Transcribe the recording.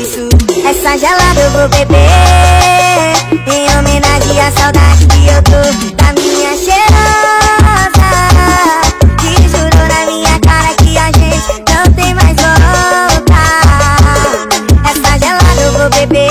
isso. É Essa gelada eu vou beber. Em homenagem à saudade que eu tô Da minha cheirosa. Que jurou na minha cara que a gente não tem mais volta. É Essa gelada eu vou beber.